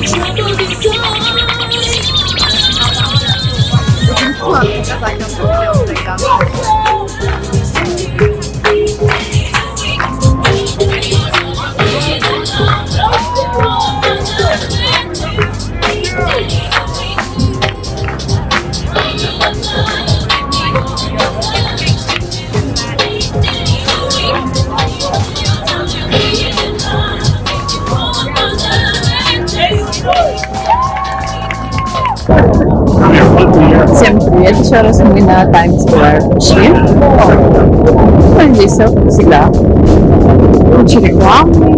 Очень привет еще раз. Мы на Times Square Здесь все как всегда. Куча рекламы.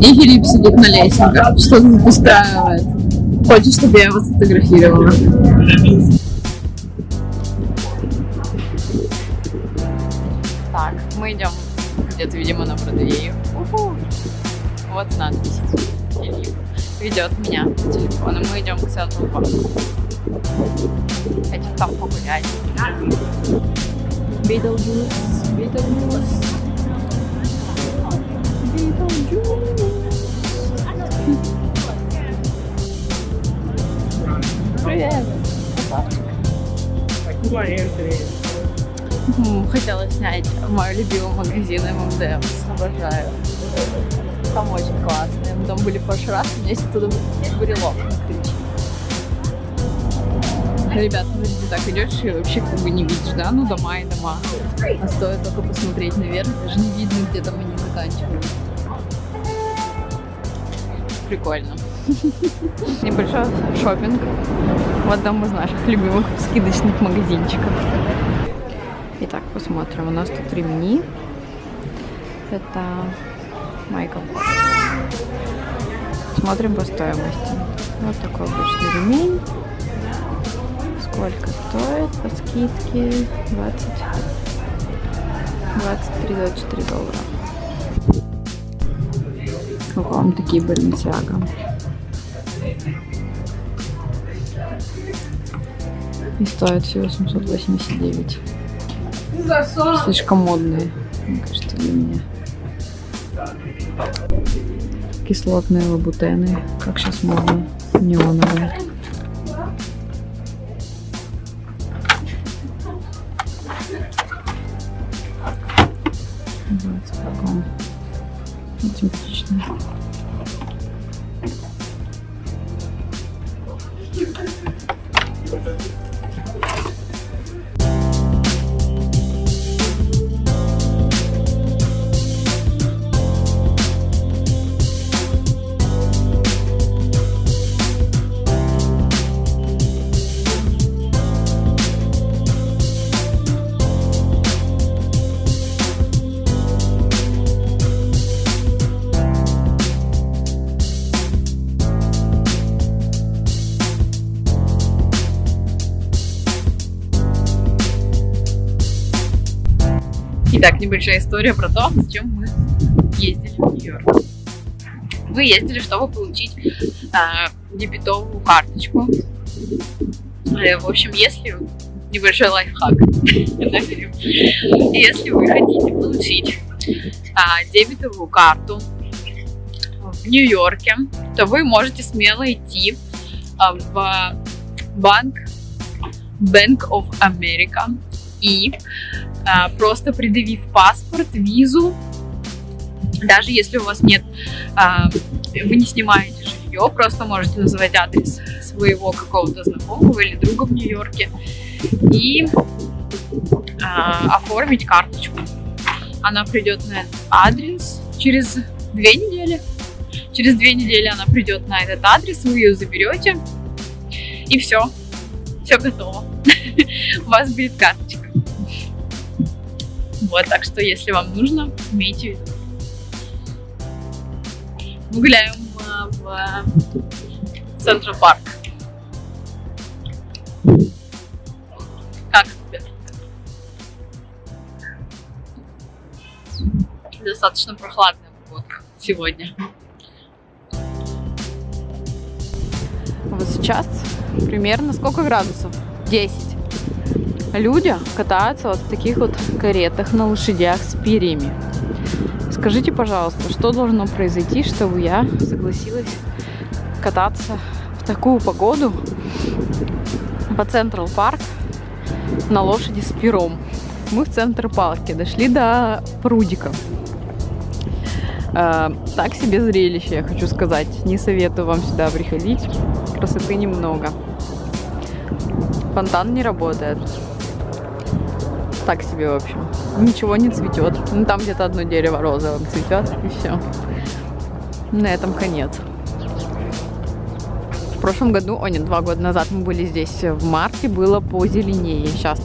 И Филипп сидит на лестнике, что-то устраивает. Хочет, чтобы я его сфотографировала. Так, мы идем где-то, видимо, на. Уху. Вот надпись. Ведет меня по телефону. Мы идем к Central Park у. Хотим там погулять. Beetlejuice, Beetlejuice. Снять мой любимый магазин ММДМС. Обожаю. Там очень классно. Мы там были в прошлый раз, у меня есть оттуда брелок на ключ. Ребята, ну, ты так идешь и вообще как бы не видишь, да? Ну, дома и дома. А стоит только посмотреть наверх, даже не видно, где там они заканчиваются. Прикольно. Небольшой шопинг в одном из наших любимых скидочных магазинчиков. Итак, посмотрим. У нас тут ремни. Это Майкл. Смотрим по стоимости. Вот такой обычный ремень. Сколько стоит по скидке? 20 23-24 доллара. Вот вам такие Balenciaga. И стоят всего 789. Слишком модные, мне кажется, для меня. Кислотные лабутены, как сейчас модно, неоновые. Итак, небольшая история про то, зачем мы ездили в Нью-Йорк. Мы ездили, чтобы получить а, дебетовую карточку. Э, В общем, если небольшой лайфхак, если вы хотите получить а, дебетовую карту в Нью-Йорке, то вы можете смело идти а, в банк Bank of America и просто предъявив паспорт, визу, даже если у вас нет, а, вы не снимаете жилье, просто можете называть адрес своего какого-то знакомого или друга в Нью-Йорке и а, оформить карточку. Она придет на этот адрес через две недели. Через две недели она придет на этот адрес, вы ее заберете, и все. Все готово. У вас будет карточка. Вот, так что, если вам нужно, имейте в виду. Мы гуляем а, в Центр Парк. Как тебе? Достаточно прохладная погода сегодня. Вот сейчас примерно сколько градусов? 10. Люди катаются вот в таких вот каретах на лошадях с перьями. Скажите, пожалуйста, что должно произойти, чтобы я согласилась кататься в такую погоду по Централ Парк на лошади с пером? Мы в центр парке дошли до прудика. Э, так себе зрелище, я хочу сказать. Не советую вам сюда приходить. Красоты немного. Фонтан не работает. Так себе, в общем. Ничего не цветет. Ну, там где-то одно дерево розовым цветет, и все. На этом конец. В прошлом году, о нет, два года назад мы были здесь в марте, было позеленее. Сейчас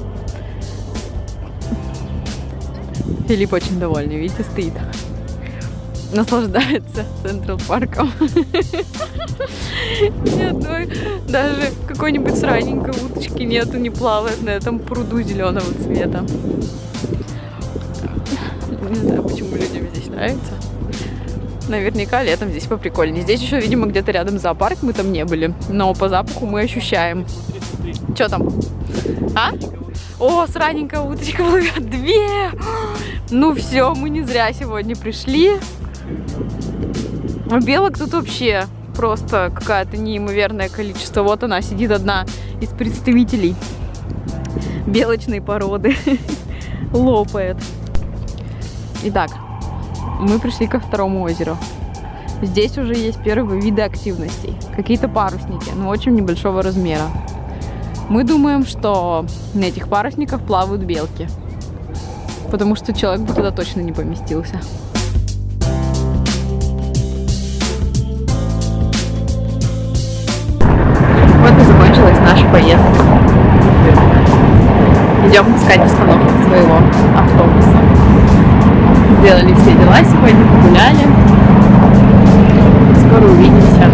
Филипп очень довольный, видите, стоит. Наслаждается Централ парком. Ни одной даже какой-нибудь сраненькой уточки нету, не плавает на этом пруду зеленого цвета. Не знаю, почему людям здесь нравится. Наверняка летом здесь поприкольнее. Здесь еще, видимо, где-то рядом зоопарк, мы там не были. Но по запаху мы ощущаем. Что там? А? О, сраненькая уточка плывет. Две! Ну все, мы не зря сегодня пришли. Белок тут вообще просто какое-то неимоверное количество. Вот она сидит одна из представителей белочной породы. Лопает. Итак, мы пришли ко второму озеру. Здесь уже есть первые виды активностей. Какие-то парусники, но очень небольшого размера. Мы думаем, что на этих парусниках плавают белки. Потому что человек бы туда точно не поместился. поездки. Идем искать остановку своего автобуса. Сделали все дела сегодня, погуляли. Скоро увидимся.